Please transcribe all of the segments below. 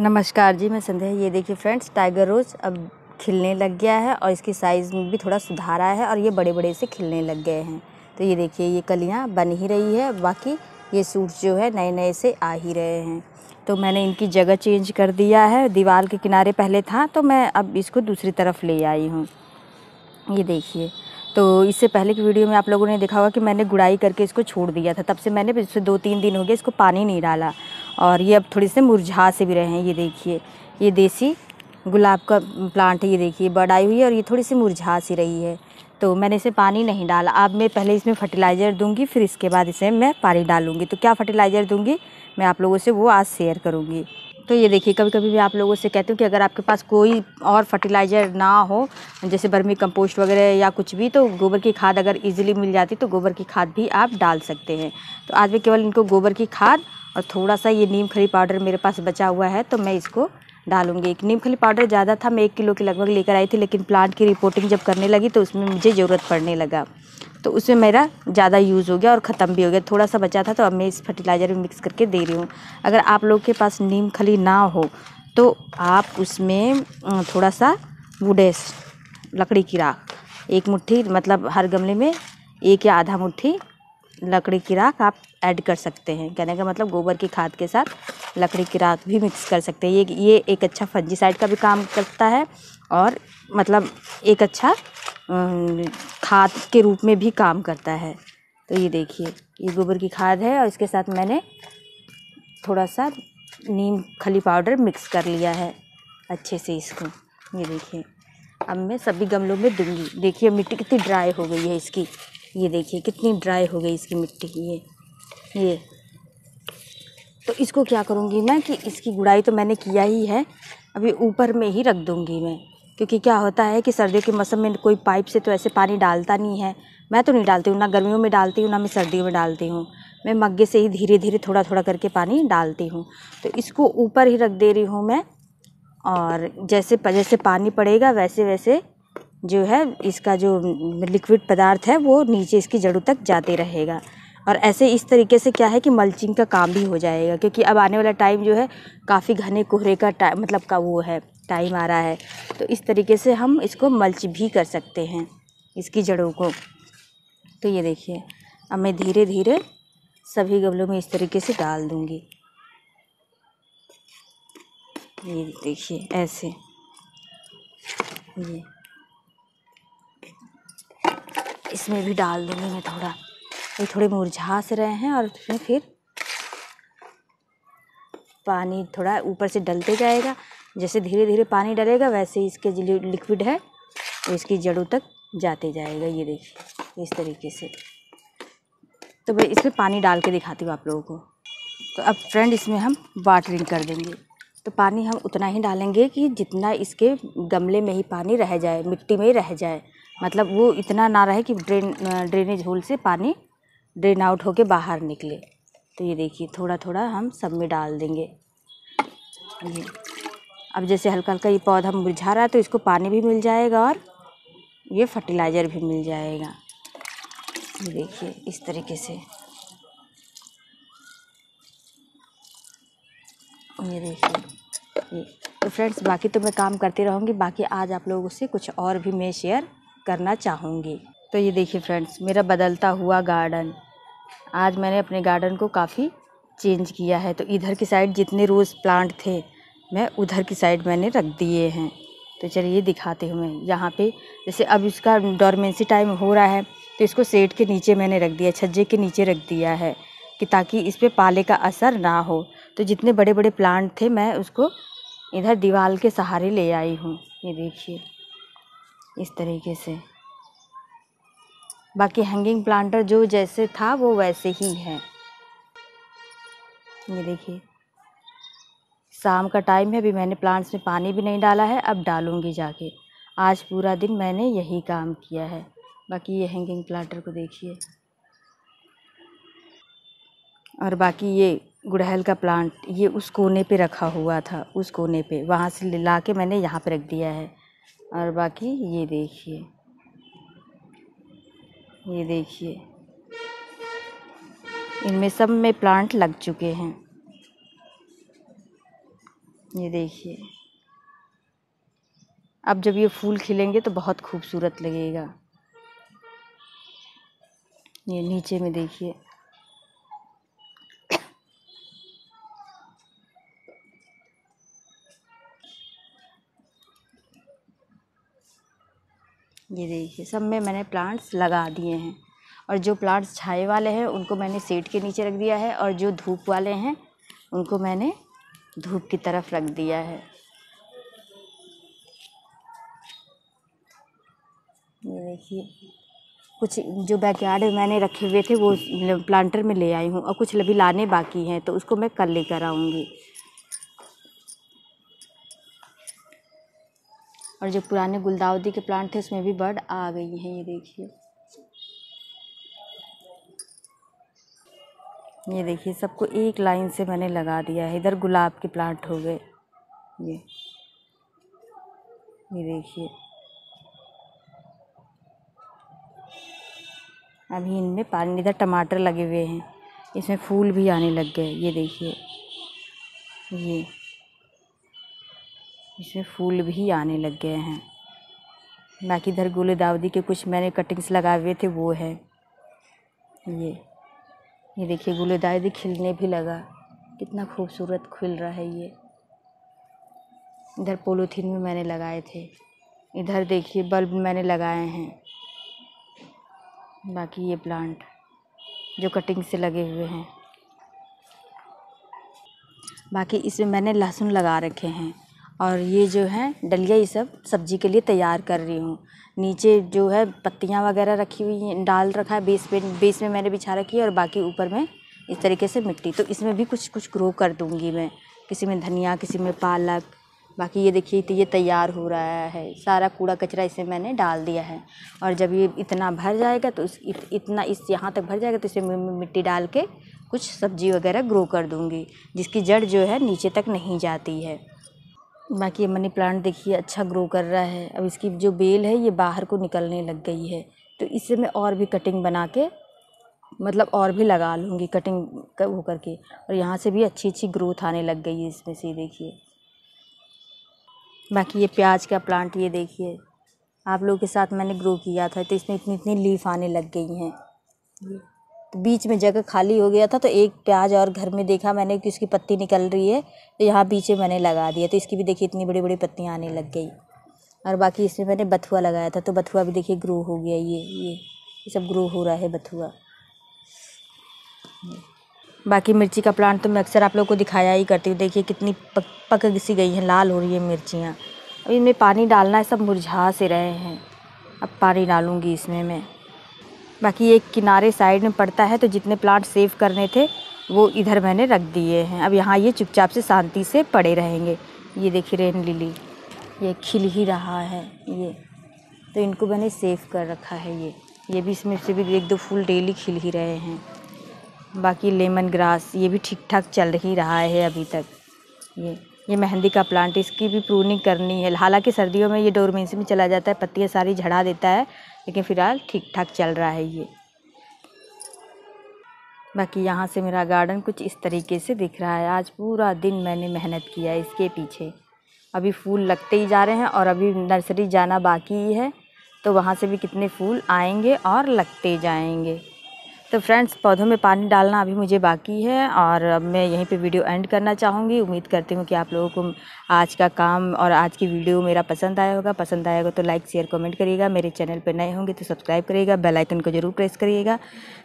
नमस्कार जी, मैं संध्या। ये देखिए फ्रेंड्स टाइगर रोज़ अब खिलने लग गया है और इसकी साइज़ में भी थोड़ा सुधार आया है और ये बड़े बड़े से खिलने लग गए हैं। तो ये देखिए, ये कलियाँ बन ही रही है। बाकी ये सूट्स जो है नए नए से आ ही रहे हैं। तो मैंने इनकी जगह चेंज कर दिया है। दीवार के किनारे पहले था तो मैं अब इसको दूसरी तरफ़ ले आई हूँ। ये देखिए तो इससे पहले की वीडियो में आप लोगों ने देखा होगा कि मैंने गुड़ाई करके इसको छोड़ दिया था। तब से मैंने इससे दो तीन दिन हो गए इसको पानी नहीं डाला। और ये अब थोड़ी से मुरझा से भी रहे हैं, ये देखिए। ये देसी गुलाब का प्लांट है, ये देखिए बड़ आई हुई है और ये थोड़ी सी मुरझा सी रही है। तो मैंने इसे पानी नहीं डाला। अब मैं पहले इसमें फर्टिलाइज़र दूँगी, फिर इसके बाद इसे मैं पानी डालूँगी। तो क्या फर्टिलाइज़र दूँगी? मैं आप लोगों से वो आज शेयर करूँगी। तो ये देखिए कभी कभी मैं आप लोगों से कहती हूँ कि अगर आपके पास कोई और फर्टिलाइज़र ना हो, जैसे बर्मी कंपोस्ट वगैरह या कुछ भी तो गोबर की खाद अगर इजीली मिल जाती तो गोबर की खाद भी आप डाल सकते हैं। तो आज मैं केवल इनको गोबर की खाद और थोड़ा सा ये नीम खली पाउडर मेरे पास बचा हुआ है तो मैं इसको डालूँगी। एक नीम खली पाउडर ज़्यादा था, मैं एक किलो के लगभग लेकर आई थी, लेकिन प्लांट की रिपोर्टिंग जब करने लगी तो उसमें मुझे ज़रूरत पड़ने लगा। तो उसमें मेरा ज़्यादा यूज़ हो गया और ख़त्म भी हो गया। थोड़ा सा बचा था तो अब मैं इस फर्टिलाइज़र में मिक्स करके दे रही हूँ। अगर आप लोग के पास नीम खली ना हो तो आप उसमें थोड़ा सा वुडेस लकड़ी की राख, एक मुट्ठी मतलब हर गमले में एक या आधा मुट्ठी लकड़ी की राख आप ऐड कर सकते हैं। कहने का मतलब गोबर की खाद के साथ लकड़ी की राख भी मिक्स कर सकते हैं। ये ये एक अच्छा फंजीसाइड का भी काम करता है और मतलब एक अच्छा खाद के रूप में भी काम करता है। तो ये देखिए, ये गोबर की खाद है और इसके साथ मैंने थोड़ा सा नीम खली पाउडर मिक्स कर लिया है अच्छे से इसको। ये देखिए, अब मैं सभी गमलों में दूँगी। देखिए, मिट्टी कितनी ड्राई हो गई है इसकी। ये देखिए, कितनी ड्राई हो गई इसकी मिट्टी ये। ये। तो इसको क्या करूँगी मैं कि इसकी गुड़ाई तो मैंने किया ही है, अभी ऊपर में ही रख दूँगी मैं। क्योंकि क्या होता है कि सर्दियों के मौसम में कोई पाइप से तो ऐसे पानी डालता नहीं है। मैं तो नहीं डालती हूँ, ना गर्मियों में डालती हूँ, ना मैं सर्दियों में डालती हूँ। मैं मग्गे से ही धीरे धीरे थोड़ा थोड़ा करके पानी डालती हूँ। तो इसको ऊपर ही रख दे रही हूँ मैं और जैसे जैसे पानी पड़ेगा वैसे वैसे जो है इसका जो लिक्विड पदार्थ है वो नीचे इसकी जड़ों तक जाते रहेगा। और ऐसे इस तरीके से क्या है कि मल्चिंग का काम भी हो जाएगा क्योंकि अब आने वाला टाइम जो है काफ़ी घने कोहरे का मतलब का वो है। टाइम आ रहा है तो इस तरीके से हम इसको मल्च भी कर सकते हैं, इसकी जड़ों को। तो ये देखिए, अब मैं धीरे धीरे सभी गमलों में इस तरीके से डाल दूँगी। ये देखिए, ऐसे। ये। इसमें भी डाल दूँगी मैं थोड़ा। ये थोड़े मुरझा से रहे हैं और फिर पानी थोड़ा ऊपर से डलते जाएगा। जैसे धीरे धीरे पानी डलेगा, वैसे इसके जो लिक्विड है, वो इसकी जड़ों तक जाते जाएगा। ये देखिए, इस तरीके से। तो भाई इसमें पानी डाल के दिखाती हूँ आप लोगों को। तो अब फ्रेंड इसमें हम वाटरिंग कर देंगे। तो पानी हम उतना ही डालेंगे कि जितना इसके गमले में ही पानी रह जाए, मिट्टी में ही रह जाए। मतलब वो इतना ना रहे कि ड्रेन ड्रेनेज होल से पानी ड्रेन आउट होके बाहर निकले। तो ये देखिए थोड़ा थोड़ा हम सब में डाल देंगे। ये, अब जैसे हल्का हल्का ये पौधा मुरझा रहा है तो इसको पानी भी मिल जाएगा और ये फर्टिलाइज़र भी मिल जाएगा। ये देखिए, इस तरीके से। ये देखिए, ये। तो फ्रेंड्स, बाकी तो मैं काम करती रहूँगी, बाकी आज आप लोगों से कुछ और भी मैं शेयर करना चाहूँगी। तो ये देखिए फ्रेंड्स, मेरा बदलता हुआ गार्डन। आज मैंने अपने गार्डन को काफ़ी चेंज किया है। तो इधर की साइड जितने रोज़ प्लांट थे, मैं उधर की साइड मैंने रख दिए हैं। तो चलिए दिखाते हूँ मैं। यहाँ पे जैसे अब इसका डोरमेंसी टाइम हो रहा है तो इसको सेट के नीचे मैंने रख दिया, छज्जे के नीचे रख दिया है, कि ताकि इस पर पाले का असर ना हो। तो जितने बड़े बड़े प्लांट थे, मैं उसको इधर दीवार के सहारे ले आई हूँ। ये देखिए, इस तरीके से। बाकी हैंगिंग प्लांटर जो जैसे था, वो वैसे ही है। ये देखिए। शाम का टाइम है, अभी मैंने प्लांट्स में पानी भी नहीं डाला है, अब डालूँगी जाके। आज पूरा दिन मैंने यही काम किया है। बाकी ये हैंगिंग प्लांटर को देखिए। और बाकी ये गुड़हल का प्लांट ये उस कोने पे रखा हुआ था, उस कोने पे। वहाँ से ला के मैंने यहाँ पे रख दिया है। और बाकी ये देखिए। ये देखिए। इनमें सब में प्लांट लग चुके हैं। ये देखिए। अब जब ये फूल खिलेंगे तो बहुत खूबसूरत लगेगा। ये नीचे में देखिए। ये देखिए, सब में मैंने प्लांट्स लगा दिए हैं। और जो प्लांट्स छाए वाले हैं, उनको मैंने सेट के नीचे रख दिया है और जो धूप वाले हैं, उनको मैंने धूप की तरफ़ रख दिया है। ये देखिए, कुछ जो बैकयार्ड मैंने रखे हुए थे, वो प्लांटर में ले आई हूँ और कुछ अभी लाने बाकी हैं तो उसको मैं कल लेकर आऊँगी। और जो पुराने गुलदाउदी के प्लांट थे, उसमें भी बर्ड आ गई हैं, ये देखिए। ये देखिए, सबको एक लाइन से मैंने लगा दिया है। इधर गुलाब के प्लांट हो गए। ये ये देखिए। अभी इनमें पानी, इधर टमाटर लगे हुए हैं। इसमें फूल भी आने लग गए। ये देखिए। ये इसमें फूल भी आने लग गए हैं। बाकी इधर गुल दावदी के कुछ मैंने कटिंग्स लगाए हुए थे, वो है। ये ये देखिए, गुल दावदी खिलने भी लगा। कितना खूबसूरत खिल रहा है ये। इधर पोलोथीन में मैंने लगाए थे। इधर देखिए, बल्ब मैंने लगाए हैं। बाकी ये प्लांट जो कटिंग से लगे हुए हैं। बाकी इसमें मैंने लहसुन लगा रखे हैं। और ये जो है डलिया ये सब सब्ज़ी के लिए तैयार कर रही हूँ। नीचे जो है पत्तियाँ वगैरह रखी हुई हैं डाल रखा है बेस पे बेस में मैंने बिछा रखी है और बाकी ऊपर में इस तरीके से मिट्टी। तो इसमें भी कुछ कुछ ग्रो कर दूँगी मैं। किसी में धनिया किसी में पालक बाकी ये देखिए तो ये तैयार हो रहा है। सारा कूड़ा कचरा इसमें मैंने डाल दिया है। और जब ये इतना भर जाएगा तो इस इत, इतना इस यहाँ तक भर जाएगा तो इसे मिट्टी डाल के कुछ सब्ज़ी वगैरह ग्रो कर दूँगी जिसकी जड़ जो है नीचे तक नहीं जाती है। बाकी ये मनी प्लांट देखिए अच्छा ग्रो कर रहा है। अब इसकी जो बेल है, ये बाहर को निकलने लग गई है। तो इससे मैं और भी कटिंग बना के मतलब और भी लगा लूँगी कटिंग कर वो करके। और यहाँ से भी अच्छी अच्छी ग्रोथ आने लग गई है इसमें से, देखिए। बाकी ये प्याज का प्लांट ये देखिए। आप लोगों के साथ मैंने ग्रो किया था तो इसमें इतनी इतनी लीफ आने लग गई हैं। बीच में जगह खाली हो गया था तो एक प्याज और घर में देखा मैंने कि उसकी पत्ती निकल रही है तो यहाँ बीच में मैंने लगा दिया तो इसकी भी देखिए इतनी बड़ी बड़ी पत्तियाँ आने लग गई। और बाकी इसमें मैंने बथुआ लगाया था तो बथुआ भी देखिए ग्रो हो गया, ये ये ये सब ग्रो हो रहा है बथुआ। बाकी मिर्ची का प्लांट तो मैं अक्सर आप लोग को दिखाया ही करती हूँ, देखिए कितनी पक पक सी गई हैं, लाल हो रही है मिर्चियाँ। अब इनमें पानी डालना है सब मुरझा से रहे हैं। अब पानी डालूँगी इसमें मैं। बाकी एक किनारे साइड में पड़ता है तो जितने प्लांट सेव करने थे, वो इधर मैंने रख दिए हैं। अब यहाँ ये चुपचाप से शांति से पड़े रहेंगे। ये देखिए रेन लिली, ये खिल ही रहा है, ये। तो इनको मैंने सेव कर रखा है ये। ये भी इसमें से भी एक दो फूल डेली खिल ही रहे हैं। बाकी लेमन ग्रास, ये भी ठीक ठाक चल ही रहा है अभी तक। ये ये मेहंदी का प्लांट, इसकी भी प्रूनिंग करनी है। हालाँकि सर्दियों में ये डोरमेंसी में चला जाता है, पत्तियाँ सारी झड़ा देता है लेकिन फ़िलहाल ठीक ठाक चल रहा है ये। बाकी यहाँ से मेरा गार्डन कुछ इस तरीके से दिख रहा है। आज पूरा दिन मैंने मेहनत किया है इसके पीछे। अभी फूल लगते ही जा रहे हैं और अभी नर्सरी जाना बाकी ही है तो वहाँ से भी कितने फूल आएँगे और लगते जाएँगे। तो फ्रेंड्स पौधों में पानी डालना अभी मुझे बाकी है और अब मैं यहीं पे वीडियो एंड करना चाहूँगी। उम्मीद करती हूँ कि आप लोगों को आज का काम और आज की वीडियो मेरा पसंद आया होगा। पसंद आएगा तो लाइक शेयर कमेंट करिएगा। मेरे चैनल पर नए होंगे तो सब्सक्राइब करिएगा। बेल आइकन को ज़रूर प्रेस करिएगा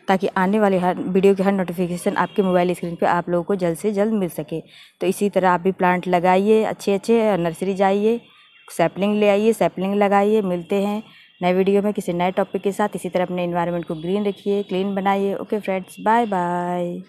ताकि आने वाले हर वीडियो की हर नोटिफिकेशन आपके मोबाइल स्क्रीन पर आप लोगों को जल्द से जल्द मिल सके। तो इसी तरह आप भी प्लांट लगाइए अच्छे अच्छे नर्सरी जाइए सैपलिंग ले आइए सैपलिंग लगाइए, मिलते हैं। नए वीडियो में किसी नए टॉपिक के साथ इसी तरह अपने इन्वायरमेंट को ग्रीन रखिए क्लीन बनाइए। Okay friends bye bye